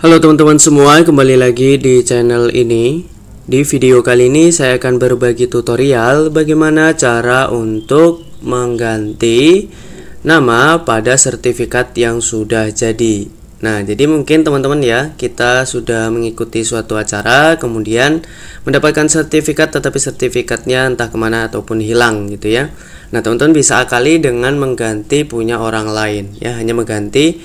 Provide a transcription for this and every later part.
Halo teman-teman semua, kembali lagi di channel ini. Di video kali ini saya akan berbagi tutorial bagaimana cara untuk mengganti nama pada sertifikat yang sudah jadi. Nah, jadi mungkin teman-teman ya, kita sudah mengikuti suatu acara, kemudian mendapatkan sertifikat, tetapi sertifikatnya entah ke mana ataupun hilang gitu ya. Nah, teman-teman bisa akali dengan mengganti punya orang lain ya, hanya mengganti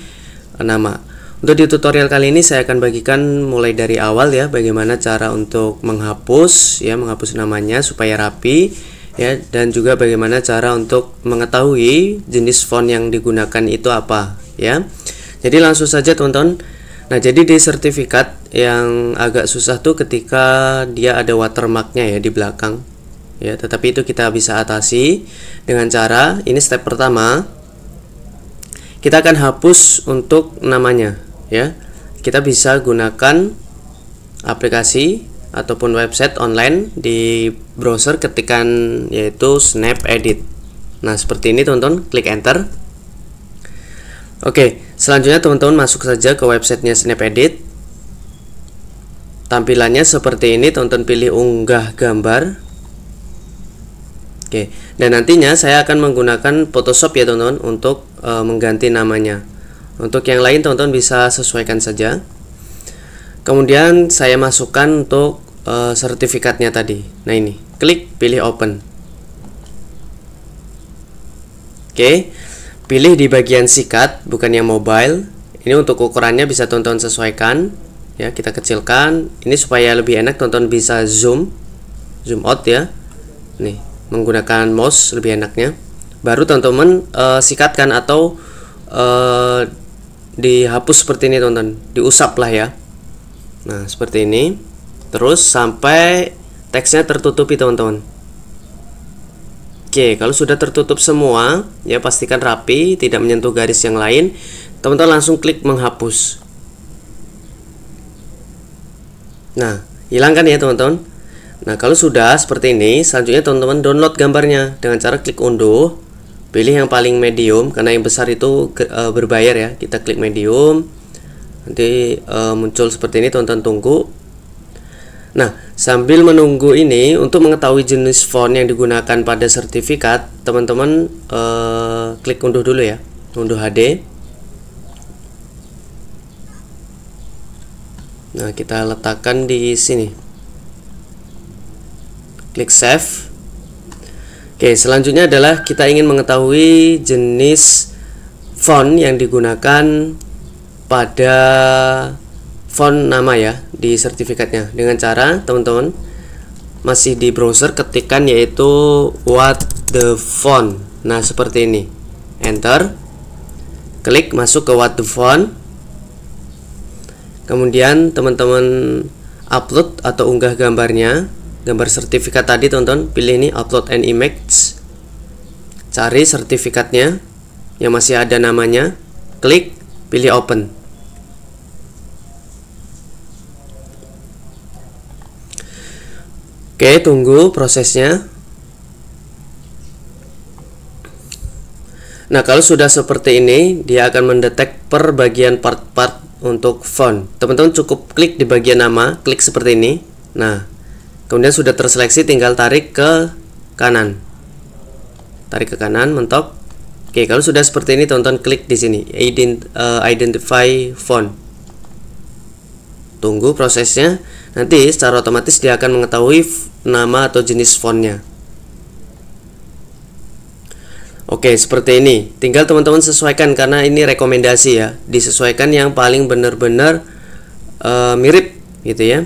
nama. Untuk di tutorial kali ini saya akan bagikan mulai dari awal ya bagaimana cara untuk menghapus ya menghapus namanya supaya rapi ya dan juga bagaimana cara untuk mengetahui jenis font yang digunakan itu apa ya. Jadi langsung saja tonton. Nah, jadi di sertifikat yang agak susah tuh ketika dia ada watermarknya ya di belakang. Ya, tetapi itu kita bisa atasi dengan cara ini step pertama. Kita akan hapus untuk namanya ya. Kita bisa gunakan aplikasi ataupun website online di browser ketikan yaitu Snap Edit. Nah seperti ini teman-teman. Klik enter. Oke selanjutnya teman-teman masuk saja ke websitenya Snap Edit. Tampilannya seperti ini teman-teman. Pilih unggah gambar. Oke, dan nantinya saya akan menggunakan Photoshop ya teman-teman untuk e, mengganti namanya. Untuk yang lain teman-teman bisa sesuaikan saja. Kemudian saya masukkan untuk uh, sertifikatnya tadi. Nah ini, klik pilih open. Oke, pilih di bagian sikat bukan yang mobile. Ini untuk ukurannya bisa tonton sesuaikan. Ya, kita kecilkan. Ini supaya lebih enak tonton bisa zoom, zoom out ya. Nih, menggunakan mouse lebih enaknya. Baru teman-teman uh, sikatkan atau uh, dihapus seperti ini teman-teman diusap lah ya. Nah seperti ini. Terus sampai teksnya tertutupi teman-teman. Oke kalau sudah tertutup semua ya pastikan rapi tidak menyentuh garis yang lain. Teman-teman langsung klik menghapus. Nah hilangkan ya teman-teman. Nah kalau sudah seperti ini selanjutnya teman-teman download gambarnya. Dengan cara klik unduh pilih yang paling medium karena yang besar itu uh, berbayar ya. Kita klik medium nanti uh, muncul seperti ini tonton tunggu. Nah sambil menunggu ini untuk mengetahui jenis font yang digunakan pada sertifikat teman-teman uh, klik unduh dulu ya. Unduh HD nah kita letakkan di sini. Klik save Oke, selanjutnya adalah kita ingin mengetahui jenis font yang digunakan pada font nama ya di sertifikatnya dengan cara teman-teman masih di browser ketikkan yaitu what the font. Nah, seperti ini. Enter. Klik masuk ke what the font. Kemudian teman-teman upload atau unggah gambarnya gambar sertifikat tadi tonton pilih ini upload an image cari sertifikatnya yang masih ada namanya klik pilih open oke tunggu prosesnya Nah, kalau sudah seperti ini, dia akan mendetek per bagian part-part untuk font. Teman-teman cukup klik di bagian nama, klik seperti ini. Nah, kemudian sudah terseleksi tinggal tarik ke kanan tarik ke kanan mentok oke kalau sudah seperti ini tonton klik di sini uh, identify font tunggu prosesnya nanti secara otomatis dia akan mengetahui nama atau jenis fontnya Oke, seperti ini. Tinggal teman-teman sesuaikan karena ini rekomendasi ya. Disesuaikan yang paling benar-benar uh, mirip gitu ya.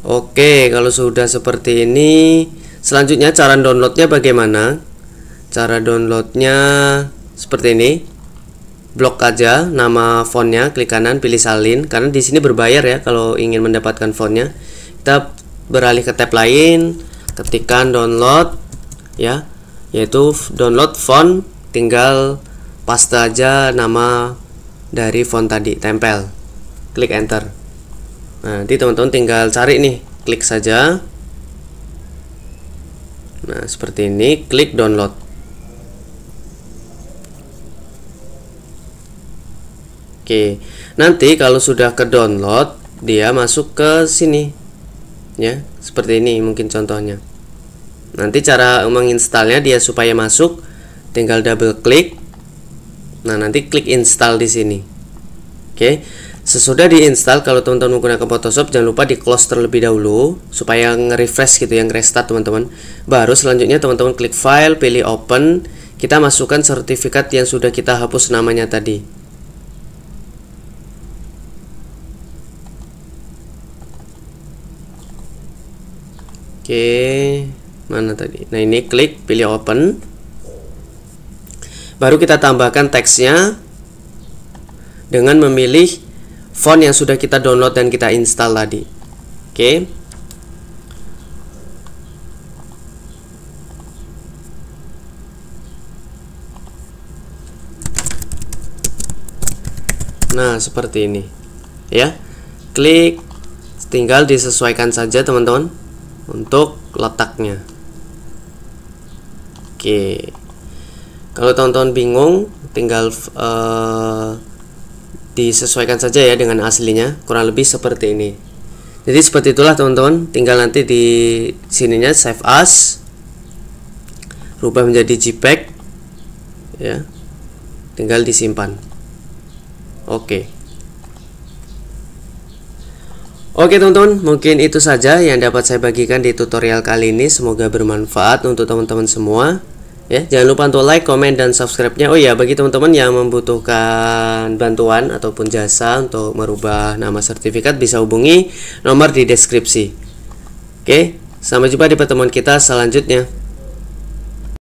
Oke, kalau sudah seperti ini, selanjutnya cara downloadnya bagaimana? Cara downloadnya seperti ini. Blok aja nama fontnya, klik kanan, pilih salin. Karena di sini berbayar ya kalau ingin mendapatkan fontnya. Kita beralih ke tab lain, ketikkan download, ya, yaitu download font. Tinggal paste aja nama dari font tadi, tempel. Klik enter. Nanti teman-teman tinggal cari nih, klik saja. Nah, seperti ini, klik download. Oke, nanti kalau sudah ke download, dia masuk ke sini, ya, seperti ini mungkin contohnya. Nanti cara menginstalnya dia supaya masuk, tinggal double klik. Nah, nanti klik install di sini. Oke, sesudah diinstal, kalau teman-teman menggunakan Photoshop, jangan lupa di close terlebih dahulu supaya nge-refresh gitu, yang restart teman-teman. Baru selanjutnya teman-teman klik file, pilih open. Kita masukkan sertifikat yang sudah kita hapus namanya tadi. Oke, mana tadi? Nah, ini klik pilih open. Baru kita tambahkan teksnya dengan memilih font yang sudah kita download dan kita install tadi. Oke. Nah, seperti ini. Ya. Klik tinggal disesuaikan saja, teman-teman untuk letaknya oke kalau teman-teman bingung tinggal uh, disesuaikan saja ya dengan aslinya kurang lebih seperti ini jadi seperti itulah teman-teman tinggal nanti di sininya save as rubah menjadi JPEG ya tinggal disimpan oke. Oke teman-teman, mungkin itu saja yang dapat saya bagikan di tutorial kali ini. Semoga bermanfaat untuk teman-teman semua. Ya, jangan lupa untuk like, komen, dan subscribe-nya. Oh iya, bagi teman-teman yang membutuhkan bantuan ataupun jasa untuk merubah nama sertifikat bisa hubungi nomor di deskripsi. Oke, sampai jumpa di pertemuan kita selanjutnya.